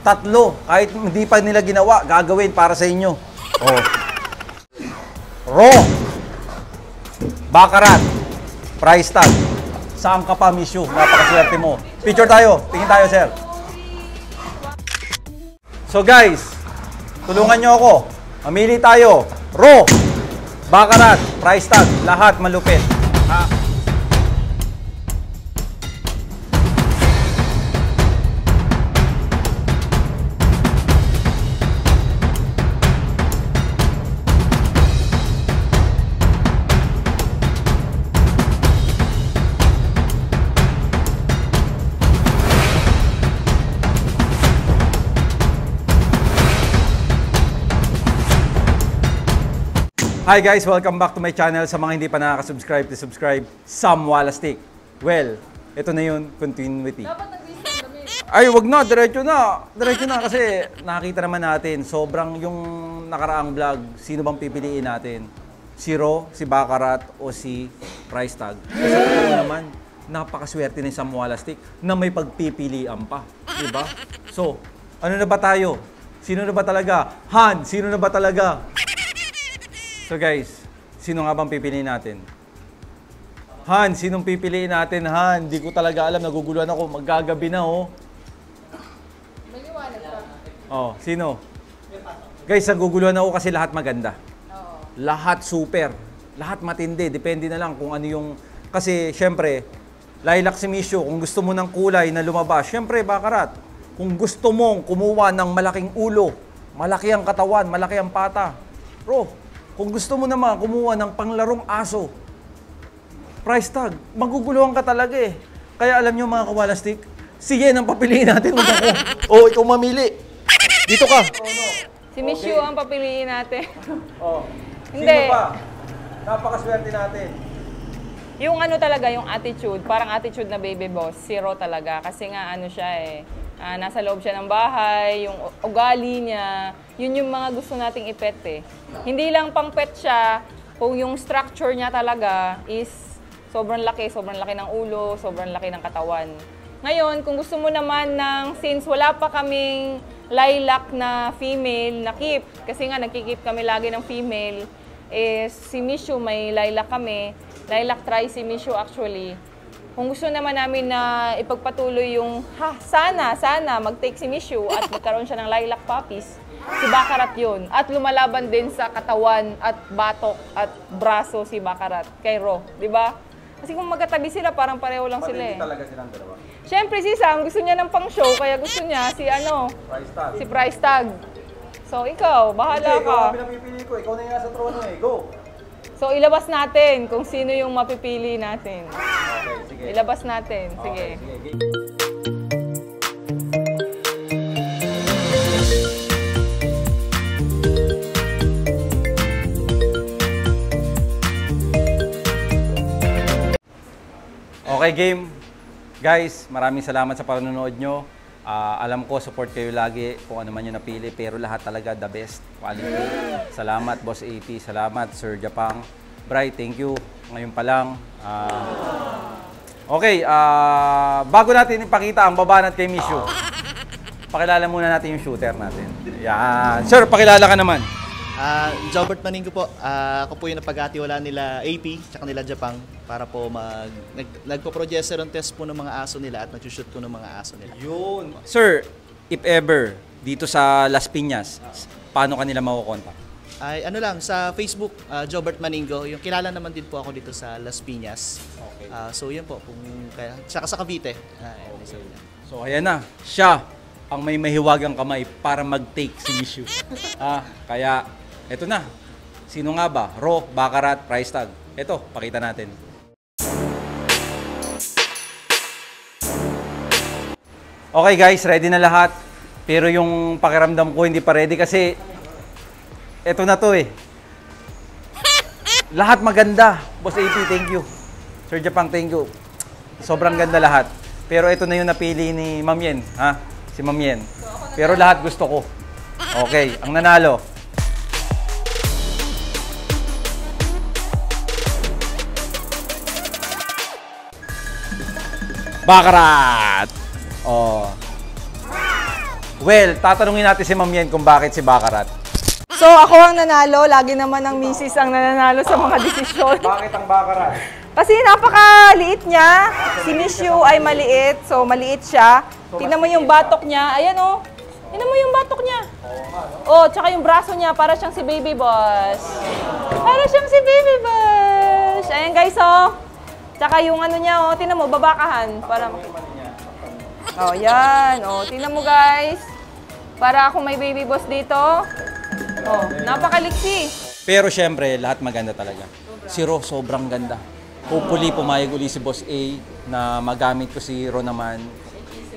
Tatlo. Kahit hindi pa nila ginawa, gagawin para sa inyo. Oh. Raw. Bakarat. Price tag. Saan ka pa, Miss Yu? Napakaswerte mo. Picture tayo. Tingin tayo, sir. So guys, tulungan nyo ako. Mamili tayo. Raw. Bakarat. Price tag. Lahat malupit. Ha? Hi guys, welcome back to my channel. Sa mga hindi pa nakaka-subscribe, to subscribe Sam Walastik. Well, ito na yun, continuity. Ay, wag na, diretso na. Diretso na kasi nakita naman natin, sobrang yung nakaraang vlog, sino bang pipiliin natin? Si Ro, si Bakarat, o si Price Tag? Kasi totoo naman, napakaswerte ni Sam Walastik na may pagpipilian pa. Diba? So, ano na ba tayo? Sino na ba talaga? Han, sino na ba talaga? So guys, sino nga bang pipiliin natin? Han, sinong pipiliin natin? Han, hindi ko talaga alam. Naguguluhan ako. Magagabi na, oh. Oh, sino? Guys, naguguluhan ako kasi lahat maganda. Lahat super. Lahat matindi. Depende na lang kung ano yung... Kasi, syempre, lilac si Misho, kung gusto mo ng kulay na lumabas, syempre, bakarat. Kung gusto mong kumuha ng malaking ulo, malaki ang katawan, malaki ang pata, bro, kung gusto mo naman kumuha ng panglarong aso, price tag, maguguluhan ka talaga eh. Kaya alam nyo mga kawalastik, sige ang papiliin natin. Huwag ako. O, ikaw mamili. Dito ka. Si Miss Yu ang papiliin natin. Oh. Hindi. Sino pa? Napakaswerte natin. yung ano talaga, yung attitude, parang attitude na baby boss, zero talaga. Kasi nga ano siya eh, ah, nasa loob siya ng bahay, yung ugali niya, yun yung mga gusto nating ipet eh. Hindi lang pang pet siya, kung yung structure niya talaga is sobrang laki, sobrang laki ng ulo, sobrang laki ng katawan. Ngayon, kung gusto mo naman ng, since wala pa kaming lilac na female na keep, kasi nga nagkikip kami lagi ng female, is si Mishu may lilac kami. Lilac try si Mishu actually. Kung gusto naman namin na ipagpatuloy yung, ha, sana, sana, mag-take si Mishu at magkaroon siya ng lilac puppies, si Bakarat yun. At lumalaban din sa katawan at batok at braso si Bakarat kay Ro, di ba? Kasi kung magkatabi sila, parang pareho lang sila eh. talaga silang dalawa. Siyempre si Sam, gusto niya ng pang-show, kaya gusto niya si ano, Price tag. si Price Tag. So ikaw, bahala Hindi, ikaw ka. ang pinapipili ko. Ikaw na yung nasa trono eh. Go. So ilabas natin kung sino yung mapipili natin. Okay, sige. Ilabas natin. Okay, Sige. sige. game. Okay, game. Guys, maraming salamat sa panonood nyo. Ah, alam ko, support kayo lagi kung ano man yung napili, pero lahat talaga the best quality. Salamat, Boss AP. Salamat, Sir Japang. Bright, thank you. Ngayon pa lang. Ah, okay, ah, bago natin ipakita ang babanat kay Miss Yu, pakilala muna natin yung shooter natin. Yan. Sir, pakilala ka naman. Ah, Jobert Maningo po. Ah, ako po yung napag-atiwala nila AP tsaka nila Japang para po mag nag, nagpo-progesterone test po ng mga aso nila at nag-shoot po ng mga aso nila. Yun. Sir, if ever, dito sa Las Piñas, paano kanila makukontak? Ay ano lang sa Facebook ah, Jobert Maningo, yung kilala naman din po ako dito sa Las Piñas. Okay. Ah, so yun po kung kaya tsaka sa Cavite. Isa yun. So, ayan na. Siya ang may mahiwagang kamay para mag-take si Mishu. ah, kaya, eto na. Sino nga ba? Raw, Bakarat, price tag. Eto, pakita natin. Okay guys, ready na lahat. Pero yung pakiramdam ko hindi pa ready kasi eto na to eh. Lahat maganda. Boss AP, thank you. Sir Japang, thank you. Sobrang ganda lahat. Pero ito na yung napili ni Ma'am Yen, ha? Si Ma'am Yen. Pero lahat gusto ko. Okay, ang nanalo. Bakarat! Oh. Well, tatanungin natin si Ma'am Yen kung bakit si Bakarat. So ako ang nanalo, lagi naman ang misis ang nananalo sa mga desisyon. Bakit ang Bakarat? Kasi napakaliit niya. Si Miss Yu ay maliit, so maliit siya. Tingnan mo yung batok niya. Ayan oh. Tingnan mo yung batok niya. Oh, tsaka yung braso niya, para siyang si Baby Boss. Para siyang si Baby Boss. Ayan guys, oh. Tsaka yung ano niya, oh, tingnan mo, babakahan. Para Oh, yan. Oh, tingnan mo guys. Para ako may Baby Boss dito. Oh, napakaliksi. Pero syempre, lahat maganda talaga. Si Ro, sobrang ganda. Hopefully, pumayag uli si Boss A na magamit ko si Ro naman.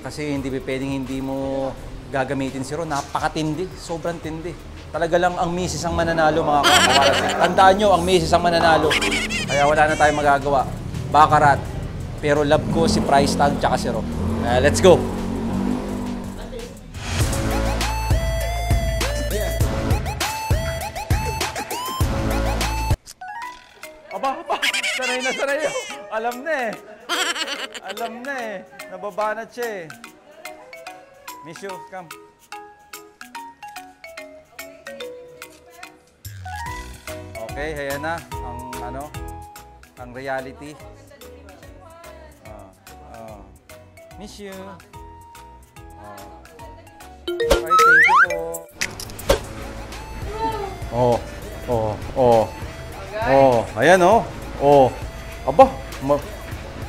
Kasi hindi pwedeng hindi mo gagamitin si Ro. Napakatindi. Sobrang tindi. Talaga lang ang misis ang mananalo mga kamawalas. Tandaan nyo, ang misis ang mananalo. Kaya wala na tayong magagawa. Bakarat. Pero love ko si Price Tag tsaka si Ro. Uh, let's go! Sanay na sanay. Alam na eh. Alam na eh. Nababanat siya eh. Miss you, come. Okay, ayan na ang ano, ang reality. Ah, ah. Miss you. Ah. Okay, thank you po. Oh, oh, oh. Oh, ayan oh. Oh. Aba, ma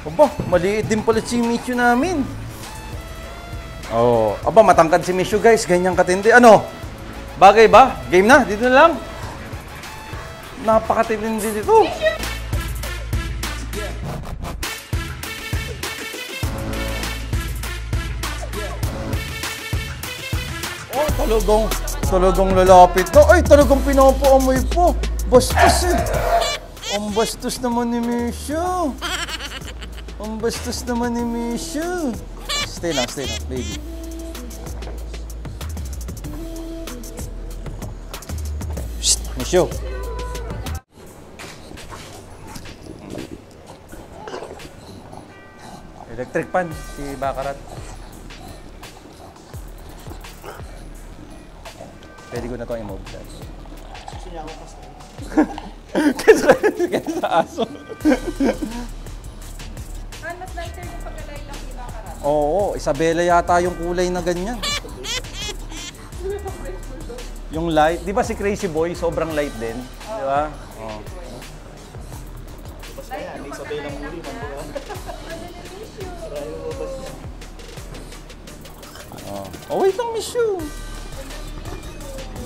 Aba, maliit din pala si Michu namin. Oh, aba matangkad si Michu guys, ganyan katindi. Ano? Bagay ba? Game na, dito na lang. Napakatindi dito. Oh, talagang, talagang lalapit na. Ay, talagang pinapaamoy po. Bastos eh. Ang bastos naman ni Misha. Ang bastos naman ni Misha. Stay lang, stay lang, baby. Shh, Misha. Electric pan, si Bakarat. Pwede ko na itong i-move. Kesa, kesa aso. mas lighter yung pagkalay lang ni Bakarat. Oo, Isabela yata yung kulay na ganyan. Yung light, di ba si Crazy Boy sobrang light din? Di ba? Oo. Oh. oh, wait lang, Miss you.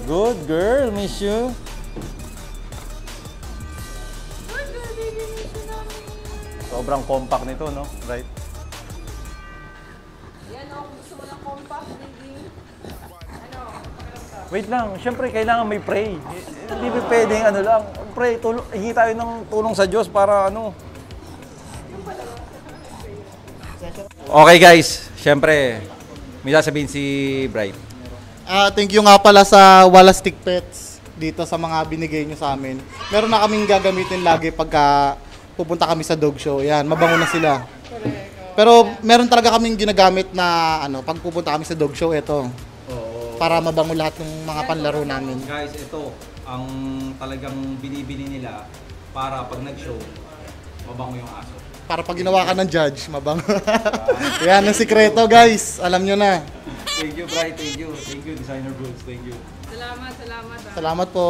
Good girl, Miss you. Sobrang compact nito, no? Right? Yan oh, gusto mo ng compact, baby. Ano? Wait lang, syempre kailangan may pray. Hindi pa pwedeng ano lang, pray, tulong, hingi tayo ng tulong sa Diyos para ano. Okay guys, syempre, may sasabihin si Bright. Ah, thank you nga pala sa Walastic Pets dito sa mga binigay nyo sa amin. Meron na kaming gagamitin lagi pagka pupunta kami sa dog show. Yan, mabango na sila. Pero meron talaga kaming ginagamit na ano, pag pupunta kami sa dog show, ito. Para mabango lahat ng mga panlaro namin. Guys, ito ang talagang binibili nila para pag nag-show, mabango yung aso. Para pag ginawa ka ng judge, mabango. Yan ang sikreto, guys. Alam nyo na. Thank you, Bright. Thank you. Thank you, Designer Boots. Thank you. Salamat, salamat. ah. Salamat po.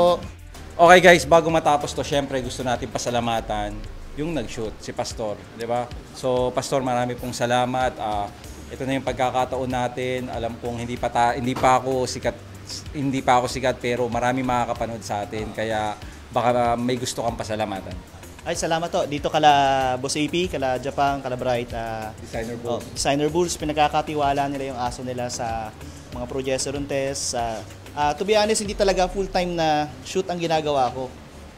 Okay guys, bago matapos to, syempre gusto natin pasalamatan yung nag-shoot, si Pastor, di ba? So, Pastor, marami pong salamat. Ah, ito na yung pagkakataon natin. Alam kong hindi pa ta- hindi pa ako sikat hindi pa ako sikat pero marami makakapanood sa atin kaya baka may gusto kang pasalamatan. Ay, salamat to. Dito kala Boss AP, kala Japan, kala Bright. ah, Designer oh, Bulls. Designer Bulls, pinagkakatiwala nila yung aso nila sa mga progesterone test. sa ah, to be honest, hindi talaga full-time na shoot ang ginagawa ko.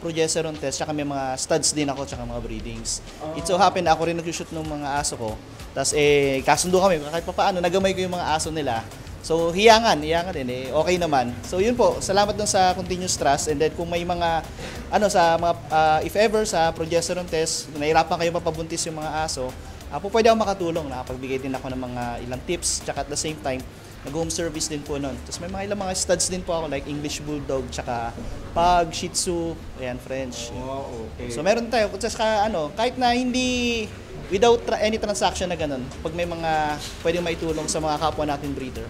Progesterone test, tsaka may mga studs din ako, tsaka mga breedings. It so happen na ako rin nag-shoot ng mga aso ko. Tapos eh, kasundo kami, kahit pa paano, nagamay ko yung mga aso nila. So, hiyangan, hiyangan din eh. Okay naman. So, yun po. Salamat dun sa continuous trust. And then, kung may mga, ano, sa mga, ah, if ever, sa progesterone test, nahirapan kayo mapabuntis yung mga aso, uh, po pwede ako makatulong. Nakapagbigay din ako ng mga ilang tips. Tsaka at the same time, Nag-home service din po nun. Tapos may mga ilang mga studs din po ako like English Bulldog, tsaka Pug, Shih Tzu, ayan, French. Oh, okay. So meron tayo, kasi ka, ano, kahit na hindi, without tra- any transaction na ganun, pag may mga pwedeng maitulong sa mga kapwa natin breeder,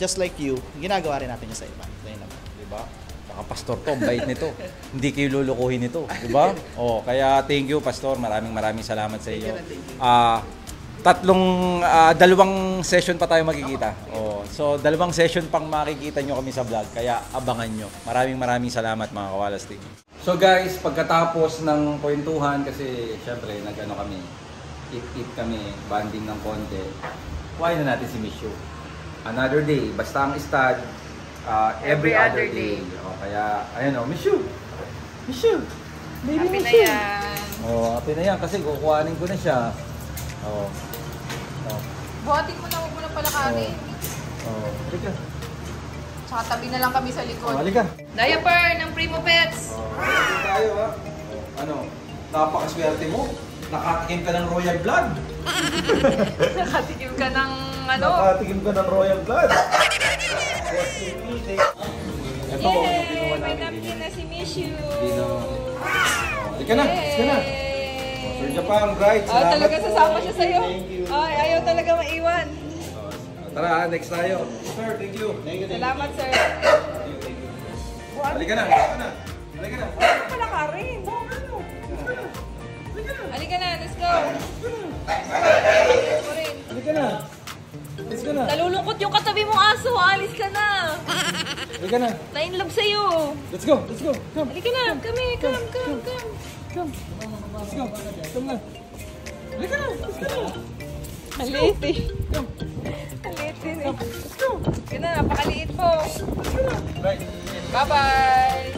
just like you, ginagawa rin natin yun sa iba. Ayun lang. Di ba? Baka pastor to, ang bait nito. Hindi kayo lulukuhin nito, di ba? Oh, kaya thank you pastor, maraming maraming salamat sa iyo. Ah, tatlong ah, dalawang session pa tayo magkikita. Oh, so dalawang session pang makikita nyo kami sa vlog, kaya abangan nyo. Maraming maraming salamat mga Kawalas TV. So guys, pagkatapos ng kwentuhan kasi syempre nagano kami, eat-eat kami, banding ng konti. Kuhain na natin si Mishu. Another day, basta ang stud, ah, every, Every other other day. day. Oh, kaya, ayun o, Mishu! Mishu! Baby Happy Mishu! yan. Oh, happy na yan kasi kukuhanin ko na siya. Oh. Oh. Buhatin mo na, huwag mo na palakarin. Oh. Halika. Tsaka tabi na lang kami sa Oh, likod. halika. Diaper ng Primo Pets. Oh, halika tayo ha. Oh, ano? Napakaswerte mo. Nakatikim ka ng royal blood. Nakatikim ka ng ano. Nakatikim ka ng royal blood. Ito, Yay! May napkin na si Mishu! Oh, halika na. Halika na. Sir Japan, right? Ah, talaga sasama siya sa'yo. Ay, ayaw talaga maiwan. Tara, next tayo. Sir, thank you. Salamat, sir. Halika na, halika na. Halika na. Pala ka rin. Halika na, let's go. Halika na. Let's go na. Nalulungkot yung katabi mong aso. Alis ka na. Halika na. Na-inlove sa'yo. Let's go, let's go. Come, Halika na. Kami, come, come, come. come. Let's go. Come na. Halika na. Let's go na. Maliit yun na, napakaliit po. Bye-bye!